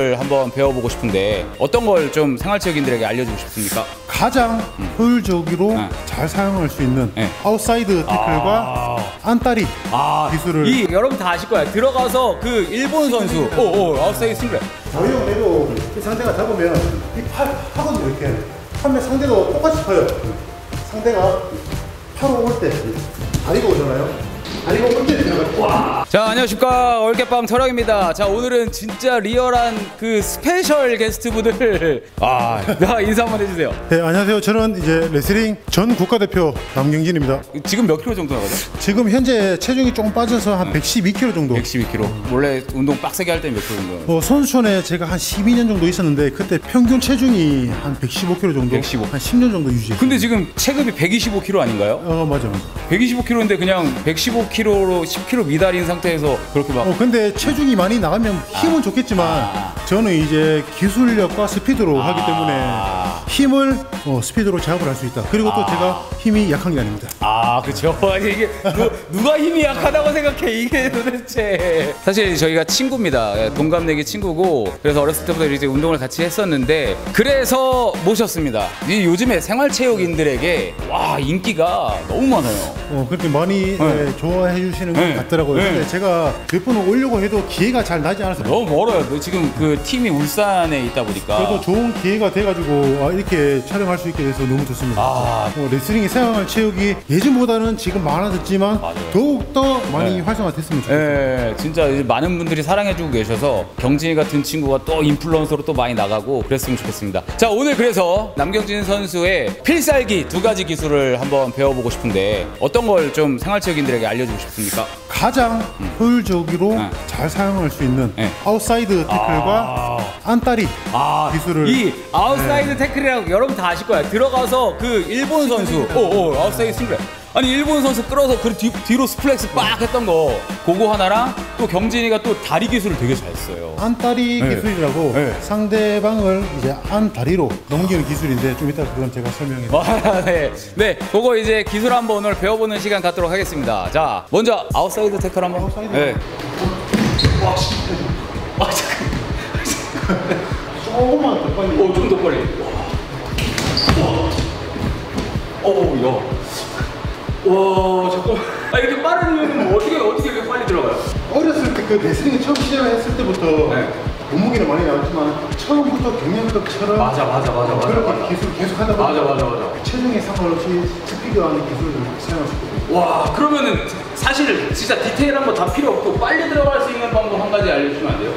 을 한번 배워보고 싶은데 어떤 걸 좀 생활체육인들에게 알려주고 싶습니까? 가장 효율적으로 네. 잘 사용할 수 있는 네. 아웃사이드 태클과 안다리 기술을 이 여러분 다 아실 거야. 들어가서 그 일본 선수, 오, 오, 아웃사이드 싱글. 저희 형내도 이 상대가 잡으면 이팔 하거든요 이렇게 하면 상대도 똑같이 파요 상대가 팔로 올 때 다리가 오잖아요 다리가 올때 들어가 자, 안녕하십니까. 얼개빵 철학입니다. 자, 오늘은 진짜 리얼한 그 스페셜 게스트분들. 아, 나 인사 한번 해주세요. 네 안녕하세요 저는 이제 레슬링 전 국가대표 남경진입니다 지금 몇 킬로 정도 나가죠? 지금 현재 체중이 조금 빠져서 한 112kg 정도 112킬로. 원래 운동 빡세게 할 때는 몇 킬로 정도? 어, 선수촌에 제가 한 12년 정도 있었는데 그때 평균 체중이 한 115kg 정도 115. 한 10년 정도 유지했어요 근데 지금 체급이 125킬로 아닌가요? 어 맞아 맞아 125kg인데 그냥 115kg로 10kg 미달인 상태에서 그렇게 막 어 근데 체중이 많이 나가면 힘은 좋겠지만 저는 이제 기술력과 스피드로 하기 때문에 힘을 어, 스피드로 제압을 할 수 있다. 그리고 또 제가 힘이 약한 게 아닙니다. 아, 그죠. 아니, 이게 누, 누가 힘이 약하다고 생각해 이게 도대체. 사실 저희가 친구입니다. 예, 동갑내기 친구고 그래서 어렸을 때부터 이제 운동을 같이 했었는데 그래서 모셨습니다. 이 요즘에 생활체육인들에게 와 인기가 너무 많아요. 어 그렇게 많이 네. 예, 좋아해 주시는 것 네. 같더라고요. 네. 근데 제가 몇 번을 오려고 해도 기회가 잘 나지 않아서 너무 멀어요. 너 지금 그 팀이 울산에 있다 보니까. 그래도 좋은 기회가 돼가지고 아, 이렇게 촬영할 수 있게 돼서 너무 좋습니다. 아. 어, 레슬링의 생활 체육이 예전보다 는 지금 많아졌지만 맞아요. 더욱 더 많이 네. 활성화됐으면 좋겠어요. 예, 진짜 많은 분들이 사랑해주고 계셔서 경진이 같은 친구가 또 인플루언서로 또 많이 나가고 그랬으면 좋겠습니다. 자, 오늘 그래서 남경진 선수의 필살기 두 가지 기술을 한번 배워보고 싶은데 어떤 걸 좀 생활체육인들에게 알려주고 싶습니까? 가장 효율적으로 네. 잘 사용할 수 있는 네. 아웃사이드 태클과 안다리 기술을 이 아웃사이드 태클이라고 여러분 다 아실 거야. 들어가서 그 일본 선수, 오, 오, 아웃사이드 싱글. 아니 일본 선수 끌어서 그 뒤, 뒤로 수플렉스 빡 했던 거 그거 하나랑 또 경진이가 또 다리 기술을 되게 잘 써요. 안다리 네. 기술이라고 네. 상대방을 이제 안다리로 넘기는 기술인데 좀 이따 그건 제가 설명해 드릴게요. 아, 네. 네, 그거 이제 기술 한번 오늘 배워보는 시간 갖도록 하겠습니다. 자, 먼저 아웃사이드 태클 한번. 아웃사이드. 네. 아, 잠깐. 조금만 더 빨리 어, 좀더 빨리. 오, 야. 와, 잠깐. 아, 이렇게 빠르면 뭐 어떻게 어떻게 이렇게 빨리 들어가요? 어렸을 때 그 레슬링 처음 시작했을 때부터 네. 몸무게는 많이 나왔지만 처음부터 경량급처럼 맞아, 맞아, 맞아, 맞아, 그렇게 맞아. 기술 계속 하다 보면 맞아, 맞아, 맞아. 체중에 상관없이 스피드하는 기술을 있거든요. 와, 그러면은 사실 진짜 디테일한 거 다 필요 없고 빨리 들어갈 수 있는 방법 한 가지 알려주시면 안 돼요?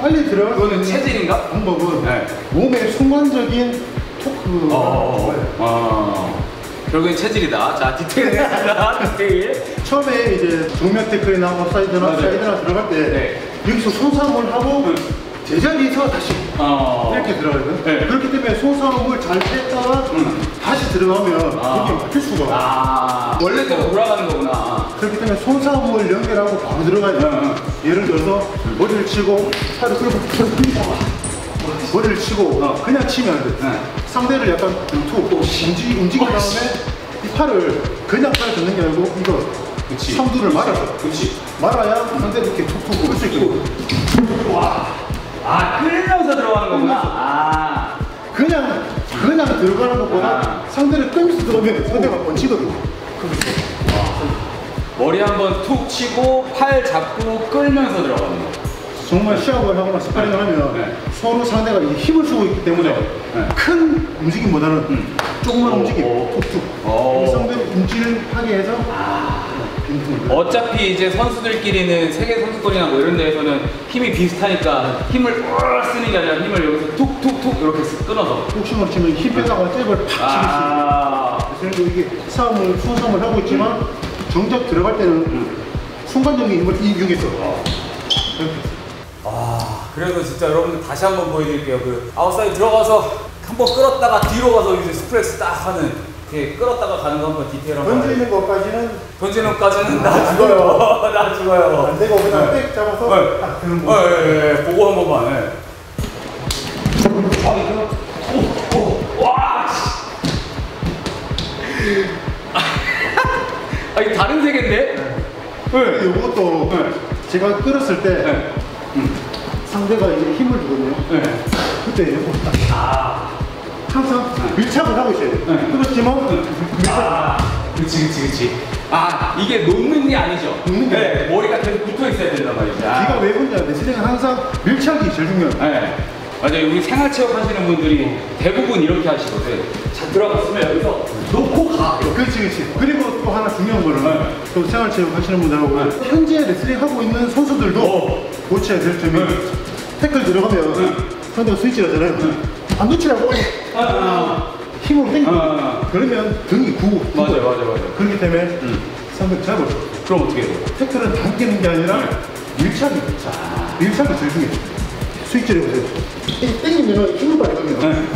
빨리 들어갈 수 있는 체질인가? 방법은 네. 몸의 순간적인 토크 어. 결국엔 체질이다. 자, 디테일했습니다. 디테일. 처음에 이제 정면 태클이나 아웃사이드나 맞아요. 사이드나 들어갈 때 네. 여기서 손싸움을 하고 제자리에서 다시 어. 이렇게 들어가거든. 네. 그렇기 때문에 손싸움을 잘 뺐다가 다시 들어가면 아. 그렇게 막힐 수가. 아, 원래대로 돌아가는 거구나. 그렇기 때문에 손상을 연결하고 바로 들어가야 돼. 응, 예를 들어서 머리를 치고 팔을 끌고 머리를 치고 어. 그냥 치면 안 돼. 네. 상대를 약간 툭 움직, 움직인 다음에 이 팔을 그냥 팔 듣는 게 아니고 이거 그치. 삼두를 말아서 그렇지. 말아야 상대를 이렇게 툭툭 끌수 있고 아, 끌면서 들어가는 거구나. 아. 그냥 그냥 들어가는 것보다 아. 상대를 끌면서 들어가면 상대가 얹히거든. 머리 한번 툭 치고 팔 잡고 끌면서 들어가는 거. 정말 시합을 하거나 스파링을 하면 네. 서로 상대가 힘을 쓰고 있기 때문에 네. 큰 움직임보다는 조그만 오, 움직임, 오. 툭툭. 오. 이 상대를 움직이게 해서 빈틈을. 어차피 이제 선수들끼리는 세계 선수권이나 뭐 이런 데에서는 힘이 비슷하니까 힘을 울 쓰는 게 아니라 힘을 여기서 툭툭툭 이렇게 쓱 끊어서. 복싱을 치면 힘 빼다가 잽을 팍 치고 아. 있어요. 그래서 이게 싸움을 수성을 하고 있지만 정작 들어갈 때는 순간적인 힘을 이용해서 이렇게. 그래도 진짜 여러분들 다시 한번 보여드릴게요. 그 아웃사이드 들어가서 한번 끌었다가 뒤로 가서 이제 수플렉스 딱 하는 이렇게 끌었다가 가는 거 한번 디테일 한번. 던지는 것까지는 던지는 것까지는 나 죽어요. 나 죽어요. 안 되고 그냥 백 잡아서 네. 딱 드는 예, 거. 예, 예. 그거 한 번만. 예. 아, 이거. 오, 오, 와. 씨. 아, 이게 다른 세계인데? 네. 이것도 네. 제가 끌었을 때 네. 상대가 이제 힘을 주거든요. 네. 그때 이제 딱 아. 항상 밀착을 하고 있어야. 네. 그렇지만 밀착 아. 그치 그치 그치. 아 이게 놓는 게 아니죠. 놓는 게 네. 머리가 계속 붙어 있어야 된단 말이죠. 아. 기가 왜 그러냐 레슬링은 항상 밀착이 제일 중요해요. 네. 맞아요. 우리 생활체육 하시는 분들이 대부분 이렇게 하시거든. 자, 들어갔으면 여기서 놓고 가. 그렇지 그렇지. 그리고 또 하나 중요한 거는 네. 또 생활체육 하시는 분들하고 현재 레슬링 하고 있는 선수들도 어. 고쳐야 될 점이 네. 태클 들어가면 상대가 스위치를 하잖아요. 안 놓치라고 아, 아, 힘으로 당겨. 아. 그러면 등이 구. 맞아요, 맞아요, 맞아요. 그렇기 때문에 음. 상대 잡을. 그럼 어떻게 해요? 태클은 당기는 게 아니라 밀착이 밀착이 제일 중요해요. 스위치를 보세요. 이 당기면 힘을 발휘하면 네.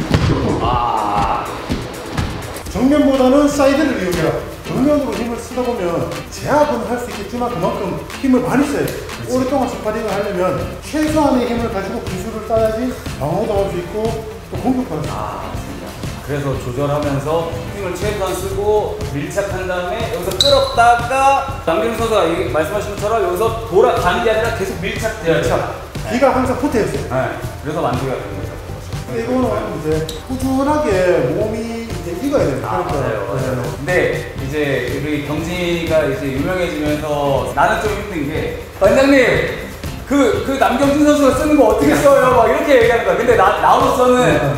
아. 정면보다는 사이드를 이용해라. 정면으로 힘을 쓰다 보면 제압은 할 수 있겠지만 그만큼 힘을 많이 써야 돼. 오랫동안 스파링을 하려면 최소한의 힘을 가지고 기술을 따야지 방어도 할 수 있고 또 공격도 할수 있고. 아, 그래서 조절하면서 힘을 최대한 쓰고 밀착한 다음에 여기서 끌었다가 남경 선수가 이- 말씀하신 것처럼 여기서 돌아가는 게 아니라 계속 밀착돼야 돼요. 기가 항상 붙어 있어요. 네. 그래서 만족이 되는 거죠. 근데 이거는 이제 꾸준하게 몸이 이제 익어야 돼요. 아, 그러니까. 맞아요, 맞아요. 근데 이제 우리 경진이가 이제 유명해지면서 나는 좀 힘든 게 원장님 그, 그 남경진 선수가 쓰는 거 어떻게 써요? 막 이렇게 얘기하는 거야. 근데 나, 나로서는 하,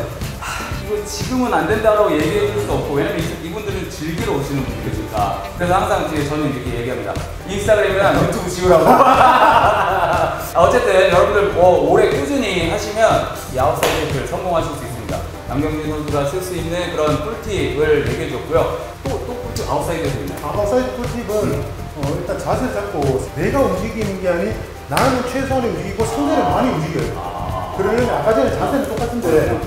이거 지금은 안 된다고 얘기해 줄 수 없고 왜냐면 이- 이분들은 즐기러 오시는 분들이니까 그래서 항상 저는 이렇게 얘기합니다. 인스타그램이랑 유튜브 지우라고. 아, 어쨌든 여러분들 뭐 오래 꾸준히 하시면 이 아웃사이드를 성공하실 수 있습니다. 남경진 선수가 쓸 수 있는 그런 꿀팁을 얘기해 줬고요. 또, 또 꿀팁 아웃사이드에서 있나요? 아마 사이드 꿀팁은 어, 일단 자세를 잡고 내가 움직이는 게 아닌 나는 최소한의 움직이고 상대를 많이 움직여요. 그러면 아까 전에 자세는 똑같은데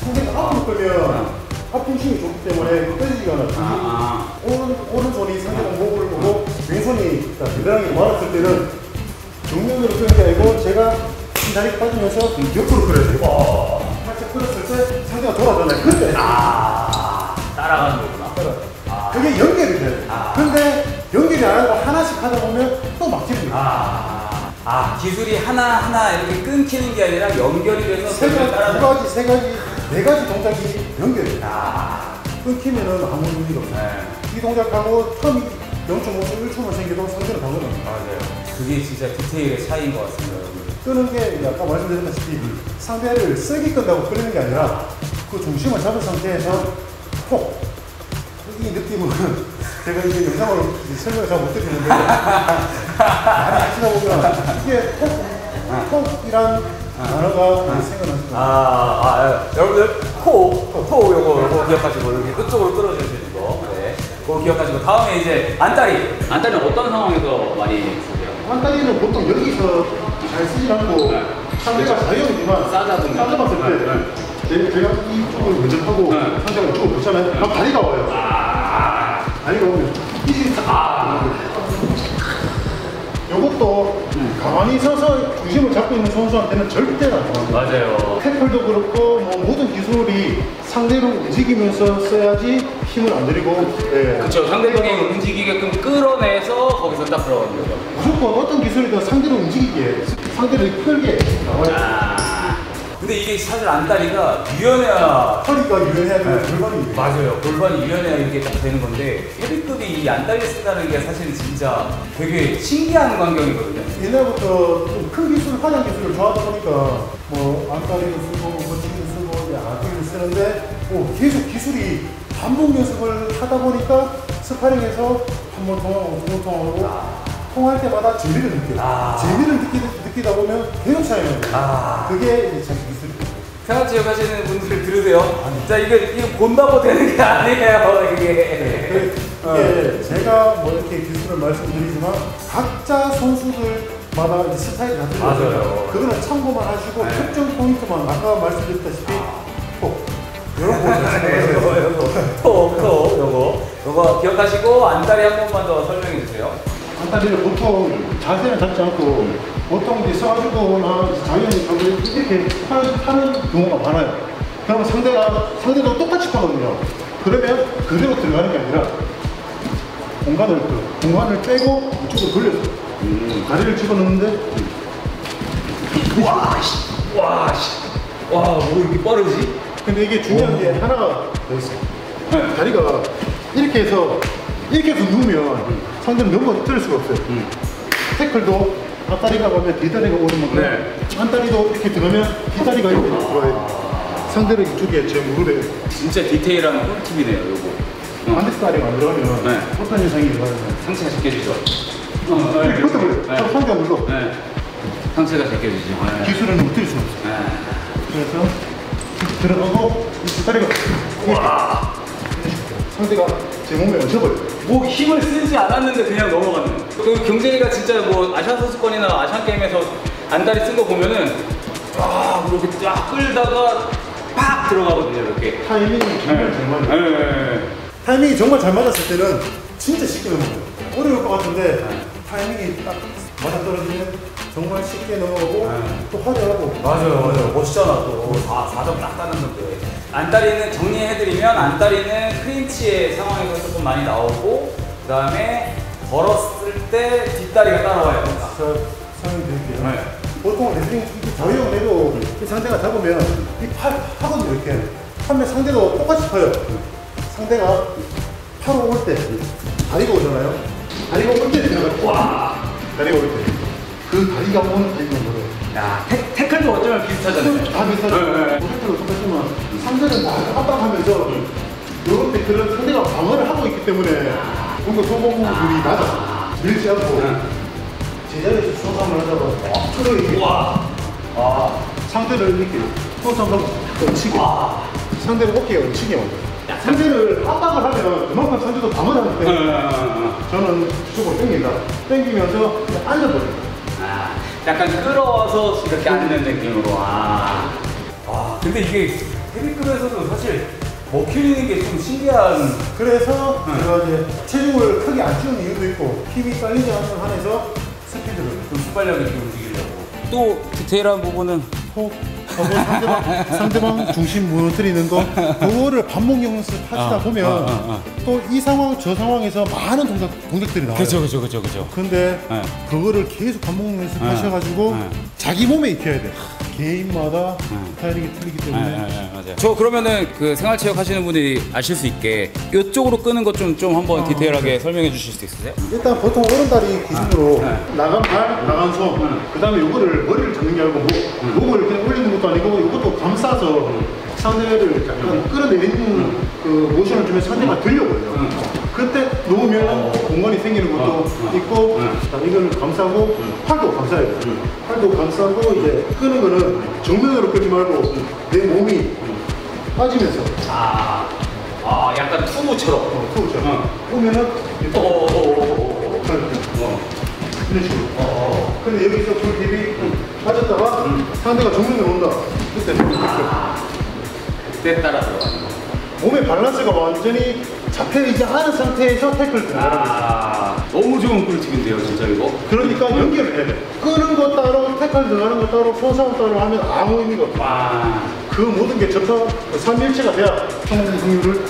상대가 앞으로 끌면 앞중심이 좋기 때문에 빼지지가 않아. 아, 오른, 오른손이 상대방 목을 보고 왼손이 부드랑하게 말았을 때는 정면으로 끄는 게 아니고 제가 이 다리 빠지면서 옆으로 끌어야 돼요. 살짝 끌었을 때 상대가 돌아가잖아요. 그때 아, 따라가는 거구나. 그게 연결이 돼요. 아. 근데 연결이 안 하고 하나씩 하다 보면 또 막히는 거예요. 아, 아 기술이 하나하나 이렇게 끊기는 게 아니라 연결이 돼서 세 가지, 두 가지, 세 가지, 네 가지 동작이. 아, 끊기면은 아무 의미가 없어요. 네. 이 동작하고 텀이 0.5초, 1초만 생겨도 상대는 당근은 맞아요. 그게 진짜 디테일의 차이인 것 같습니다, 여러분. 끄는 게 아까 말씀드렸다시피 상대를 세게 끈다고 끌리는 게 아니라 그 중심을 잡은 상태에서 톡! 이 느낌은 제가 이제 영상으로 설명을 잘 못 드리는데 많이 하시다 보면 이게 톡! 톡이란 단어가 이제 생각나시죠. 아, 아, 아, 여러분들 코, 코 요거 요거 기억하시고 여기 끝쪽으로 끌어주시는 거, 네, 그거 기억하시고 다음에 이제 안다리. 안다리는 어떤 상황에서 많이 쓰세요? 한다리는 보통 여기서 잘 쓰지 않고 네. 상대가 자유이지만 싸잡은 거. 싸잡았을 네, 때 제- 제가 이쪽을 먼저 하고 네. 상대가 이쪽을 붙잖아요. 그럼 다리가 와요. 아, 다리가 오면 이 아, 요것도 가만히 서서 중심을 잡고 있는 선수한테는 절대로 안 좋아요. 맞아요. 태클도 그렇고 뭐 모든 기술이 상대로 움직이면서 써야지 힘을 안 들이고 예. 그렇죠. 상대방이 움직이게끔 끌어내서 거기서 딱 들어가는 거죠. 무조건 어떤 기술이든 상대를 움직이게 상대를 끌게 나와요. 아, 근데 이게 사실 안다리가 유연해야 허리가 유연해야 되고 골반이 유연해야 맞아요. 골반이 유연해야 이게 딱 되는 건데 1위급이 이 안다리 쓴다는 게 사실 진짜 되게 신기한 광경이거든요. 옛날부터 좀큰 기술, 환영 기술을 좋아하다 보니까 뭐 안다리도 쓰고 버티기도 쓰고 야구를 쓰는데 뭐 계속 기술이 반복 연습을 하다 보니까 스파링에서 한 번 통하고 두 번 통하고 통할 때마다 재미를 느껴요. 아. 재미를 느끼, 느끼다 보면 계속 차이가 나요. 아. 그게 이 생활체육 하시는 분들 들으세요. 진짜 이게 이거 본다고 되는 게 아니에요. 이게. 그- 이게 제가 뭐 이렇게 기술을 말씀드리지만 각자 선수들마다 스타일이 다 맞아요. 그거는 참고만 하시고 네. 특정 포인트만 아까 말씀드렸다시피 톡 이런 거 요거 톡, 톡 요거 요거 기억하시고 안다리 한 번만 더 설명해 주세요. 안다리를 보통 자세는 잡지 않고 보통 이제 써가지고나 자연히 저기 이렇게 하는, 하는 경우가 많아요. 그러면 상대가 상대도 똑같이 하거든요. 그러면 그대로 들어가는 게 아니라 공간을 그 공간을 빼고 이쪽으로 돌려서 다리를 집어 넣는데 와, 씨, 와, 씨. 와, 뭐 이렇게 빠르지? 근데 이게 중요한 게 하나가 더 있어. 네. 다리가 이렇게 해서 이렇게 해서 누우면 상대는 너무 흐트릴 수가 없어요. 태클도 앞다리가 가면 뒷다리가 오는 만큼 네. 안다리도 이렇게 들어가면 뒷다리가 이렇게 들어와야 돼. 상대를 이쪽에 제 무릎에 진짜 디테일한 꿀팁이네요, 요거. 어. 반대다리가 안 들어가면 네. 어떤 현상이 일어나면 상체가 제껴지죠. 어, 이렇게 붙어버려요. 네. 상대가 물러. 네. 상체가 제껴지죠. 네. 기술은 흐트릴 수가 없어. 네. 그래서 들어가고 이 다리가 와 상대가 제 몸에 얹혀버려요. 뭐 힘을 쓰지 않았는데 그냥 넘어가는. 그 경진이가 진짜 뭐 아시안 선수권이나 아시안 게임에서 안다리 쓴 거 보면은 아 그렇게 쫙 끌다가 팍 들어가거든요 이렇게. 타이밍이 정말 잘 맞아요. 네, 네, 네. 타이밍이 정말 잘 맞았을 때는 진짜 쉽게 넘어가요. 어려울 것 같은데 타이밍이 딱 맞아 떨어지면 정말 쉽게 넘어가고 또 화려하고 맞아요, 맞아요. 멋있잖아 또. 4, 4점 딱 따는 건데. 안다리는 정리해드리면 안다리는 크린치의 상황에서 조금 많이 나오고 그 다음에 걸었을 때 뒷다리가 따라와요. 항상. 자, 설명드릴게요. 네. 보통 레슬링 이렇게 자유형 내도 이 상대가 잡으면 이 팔, 하거든요 이렇게 하면 상대도 똑같이 파요 상대가 팔로 올 때 다리가 오잖아요 다리가 올 때 들어가요 와 다리가 올때 그 다리가 오는 타이밍을 뭐래요 야, 태, 태클도 어쩌면 비슷하잖아요. 다 비슷하죠. 네, 네. 모색도 똑같지만 상대는 다 압박하면서 이렇게 그런 상대가 방어를 하고 있기 때문에 뭔가 소공률이 낮아. 밀지 않고 네. 제자리에서 수상을 하다가 이게 와. 아. 상대를 이렇게 수상하고 얹히게 상대를 어깨에 얹히게 만들어. 상대를 압박을 하면 그만큼 상대도 방어를 하기 때문에 저는 무조건 땡긴다. 땡기면서 앉아버린다. 아, 약간 끌어와서 이렇게 앉는 느낌으로. 아. 아, 근데 이게 헤비급에서도 사실 먹히는 게 좀 신기한. 그래서 네. 제가 이제 체중을 크게 안 치는 이유도 있고 힘이 딸리지 않는 한에서 스피드를 좀 순발력 있게 움직이려고. 또 디테일한 부분은 톡 하고 상대방, 상대방 중심 무너뜨리는 거 그거를 반복 연습 하시다 어, 보면 어, 어, 또이 상황 저 상황에서 많은 동작, 동작들이 나와요 그죠, 그죠, 그죠, 그죠. 근데 네. 그거를 계속 반복 연습 하셔가지고 네. 자기 몸에 익혀야 돼 개인마다 네. 스타일이 틀리기 네, 때문에 네, 네, 맞아요. 저 그러면은 그 생활체육 하시는 분들이 아실 수 있게 이쪽으로 끄는 것 좀 좀 한번 디테일하게 설명해 주실 수 있으세요? 일단 보통 오른다리 기준으로 네. 나간 발, 나간 손, 그 다음에 요거를 머리를 잡는 게 아니고 목, 목을 그냥 올리는 것도 아니고 이것도 감싸서 상대를 약간 끌어내리는 그 모션을 주면 상대가 들려버려요. 그때 놓으면 공간이 생기는 것도 있고, 자, 이거를 감싸고 팔도 감싸야 돼요. 팔도 감싸고 이제 끄는 거는 정면으로 끌지 말고 내 몸이 빠지면서. 아, 아 약간 투구처럼. 어, 투우처럼. 어. 오면은 이렇게. 어. 이런 식으로. 근데 여기서 그 딥이 빠졌다가 상대가 정면으로 온다. 그때 그때 따라 들어가는 거. 몸의 밸런스가 완전히 잡혀있지 않은 상태에서 태클 들어가는 거예요. 아, 너무 좋은 꿀팁인데요, 진짜 이거. 그러니까 연결을 해야 돼. 끄는 것 따로, 태클 들어가는 것 따로, 손싸움 따로 하면 아무 의미가 없어. 와. 그 모든 게 접사, 삼위일체가 돼야 성공 승률을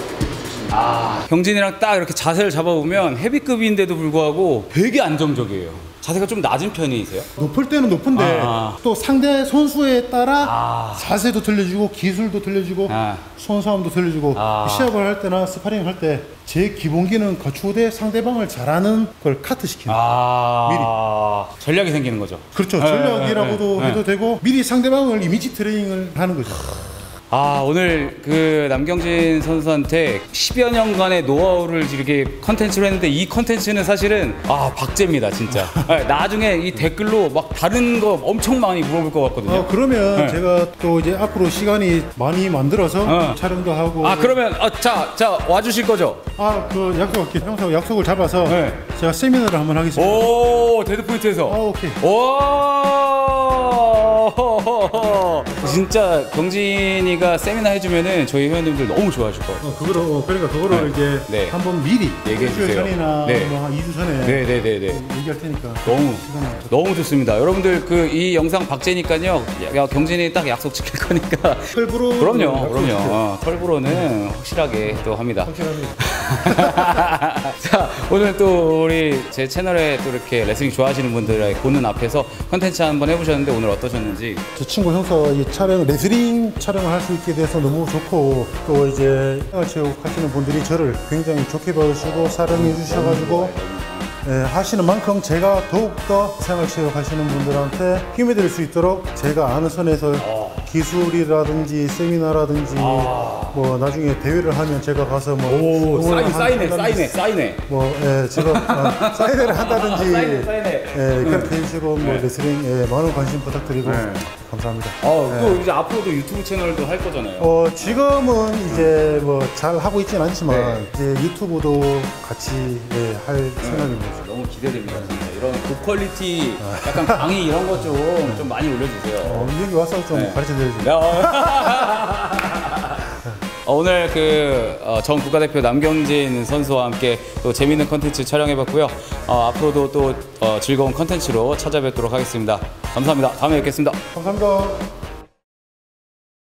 아, 경진이랑 딱 이렇게 자세를 잡아보면 헤비급인데도 불구하고 되게 안정적이에요. 자세가 좀 낮은 편이세요? 높을 때는 높은데 아. 또 상대 선수에 따라 아. 자세도 틀려주고 기술도 틀려주고 아. 손싸움도 틀려주고 아. 시합을 할 때나 스파링 할 때 제 기본기는 갖추되 상대방을 잘하는 걸 커트시키는 아, 전략이 생기는 거죠. 그렇죠 네, 전략이라고도 네, 네, 해도 되고 미리 상대방을 이미지 트레이닝을 하는 거죠 아 오늘 그 남경진 선수한테 10여 년간의 노하우를 이렇게 컨텐츠로 했는데 이 컨텐츠는 사실은 아 박제입니다 진짜 네, 나중에 이 댓글로 막 다른 거 엄청 많이 물어볼 것 같거든요 어, 그러면 네. 제가 또 이제 앞으로 시간이 많이 만들어서 어. 촬영도 하고 아 그러면 아, 자, 자 와주실 거죠? 아, 그 약속 형사 약속을 잡아서 네. 제가 세미나를 한번 하겠습니다 오 데드포인트에서 아, 오케이 오 진짜 경진이가 세미나 해주면은 저희 회원님들 너무 좋아하실 것 같아요 어, 그거를 어, 그러니까 그거를 네. 이제 네. 한번 미리 얘기해 주세요. 전이나 네. 뭐한 2주 전에 네네네네 얘기할 테니까 너무. 너무 좋습니다. 여러분들 그 이 영상 박제니까요. 야, 경진이 딱 약속 지킬 거니까. 털브로 그럼요, 그럼요. 어, 털브로는 확실하게 또 합니다. 확실합니다. 자 오늘 또 우리 제 채널에 또 이렇게 레슬링 좋아하시는 분들의 보는 앞에서 컨텐츠 한번 해보셨는데 오늘 어떠셨는지 저 친구 형사 이 촬영 레슬링 촬영을 할 수 있게 돼서 너무 좋고 또 이제 생활체육 하시는 분들이 저를 굉장히 좋게 봐주시고 사랑해 주셔가지고 예, 하시는 만큼 제가 더욱더 생활체육 하시는 분들한테 힘이 될 수 있도록 제가 아는 선에서 기술이라든지 세미나라든지 뭐 나중에 대회를 하면 제가 가서 뭐 오 사인, 사인회 사인회 사인회 뭐 예, 제가 어, 사인회를 한다든지 사인회, 사인회. 예, 그렇게 해주시고 뭐 네. 레슬링 예, 많은 관심 부탁드리고 네. 감사합니다. 어또 이제 앞으로도 유튜브 채널도 할 거잖아요 어, 지금은 이제 뭐 잘 하고 있진 않지만 네. 이제 유튜브도 같이 예, 할 생각입니다. 너무 기대됩니다 이런 고퀄리티 약간 강의 이런 것좀좀 많이 올려주세요 어, 여기 와서 좀 네. 가르쳐 드려야지. 네, 어. 어, 오늘 그전 국가대표 남경진 선수와 함께 또 재밌는 컨텐츠 촬영해봤고요. 어, 앞으로도 또 어, 즐거운 컨텐츠로 찾아뵙도록 하겠습니다. 감사합니다. 다음에 뵙겠습니다. 감사합니다.